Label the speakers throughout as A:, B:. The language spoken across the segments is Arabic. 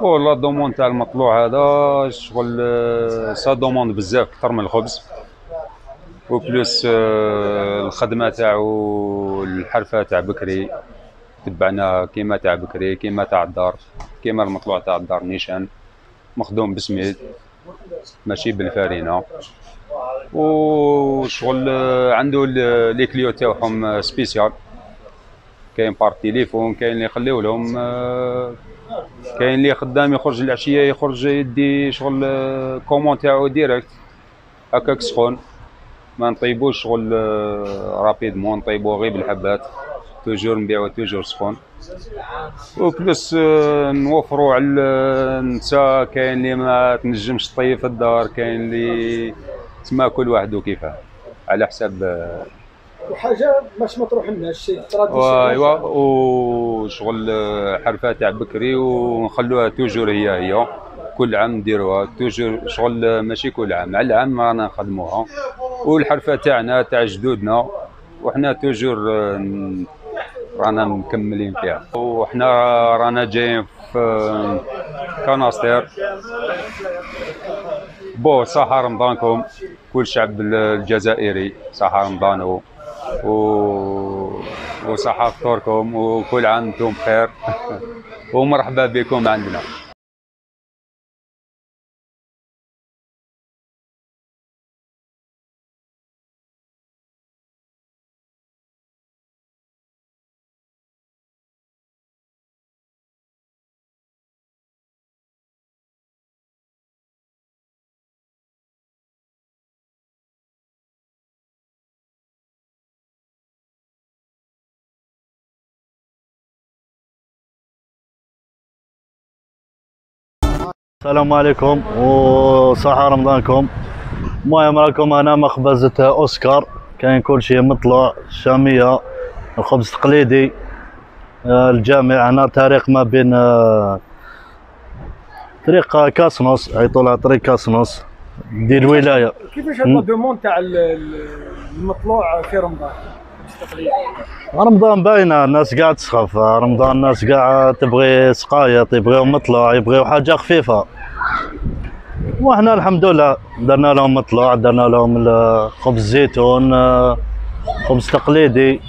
A: والله la demande تاع المطلوع هذا شغل آه، ça demande بزاف أكثر من الخبز. و plus آه، الخدمة تاعو الحرفة تاع بكري. تبعنا كيما تاع بكري كيما تاع الدار كيما المطلوع تاع الدار نيشان مخدوم بسميد ماشي بالفارينة. وشغل آه، عنده les clients تاعهم spécial. كاين par téléphone كاين اللي يخليو لهم كاين اللي خدام يخرج العشية يخرج يدي شغل آه، commande تاعو direct. هكاك سخون. ما نطيبوش شغل آه، rapidement نطيبوه غير بالحبات. toujours نبيعو toujours سخون. و plus آه، نوفروا على النساء كاين اللي ما تنجمش تطيب في الدار كاين اللي تسمى كل واحد وكيفاه على حساب آه،
B: وحاجة باش ما تروح لنا الشيء
A: ايوا وشغل حرفة تاع بكري ونخلوها توجور هي هي. كل عام نديروها. توجور شغل ماشي كل عام على العام رانا نخدموها. والحرفة تاعنا تاع جدودنا وحنا توجور رانا مكملين فيها. وحنا رانا جايين في كناستير بو صحة رمضانكم. كل شعب الجزائري صحة رمضان و... وصحة فطوركم وكل عام أنتم بخير. ومرحبا بكم عندنا.
C: السلام عليكم. وصحة رمضانكم. المهم راكم هنا مخبزة أوسكار. كاين كل شيء مطلع شامية الخبز التقليدي آه، الجامع هنا طريق ما بين آه، طريق كاسنوس عيطولها طريق كاسنوس دي الولاية.
B: كيفاش هذا الدومون تاع ال- ال- المطلوع في رمضان؟
C: رمضان باينة الناس قاعد تسخف رمضان الناس قاعد تبغي سقايط يبغيو مطلع يبغيو حاجة خفيفة. وإحنا الحمد لله درنا لهم مطلوع درنا لهم خبز زيتون خبز تقليدي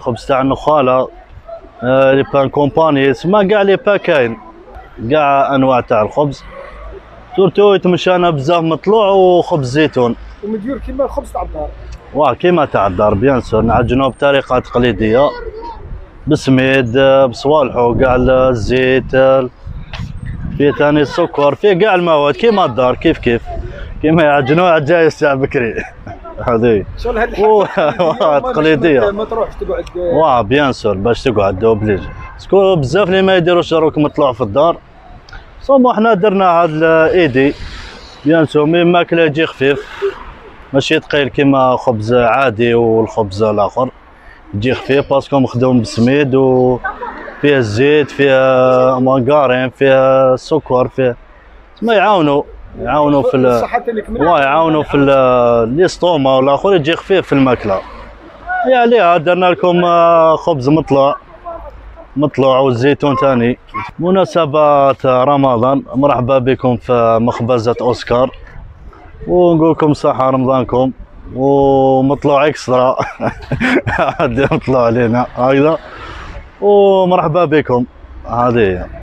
C: خبز تاع النخالة آه، les pains campagne ما كاع les pains كاين كاع أنواع تاع الخبز. surtout يتمشانا بزاف مطلوع وخبز زيتون.
B: ومديور كيما خبز تاع الدار
C: واه كيما تاع الدار bien sûr نعجنوه بطريقه تقليدية. بسميد بصوالحو كاع الزيت فيه ثاني السكر فيه كاع المواد كيما الدار كيف كيف. كيما يعجنوه عجايز تاع بكري. هذه. تقليدية.
B: ما- تروحش تقعد.
C: واه bien sûr باش تقعد obligé parce que بزاف اللي ما يديروش روك مطلوع في الدار. صوم حنا درنا هاد l'idée bien sûr mais ماكلة يجي خفيف. ماشي ثقيل كيما خبز عادي والخبز الآخر. يجي خفيف parce que مخدوم بسميد و فيه الزيت فيه مانغارين فيه السكر فيه ما يعاونوا يعاونوا في واه يعاونوا في الاستوما والآخر يجي خفيف في الماكلة. يا عليها درنا لكم آه، خبز مطلع. مطلع والزيتون ثاني مناسبة رمضان مرحبا بكم في مخبزة أوسكار. ونقول لكم صحة رمضانكم. ومطلع إكسترا. عاد مطلع علينا هكذا ومرحبا بكم. هذه.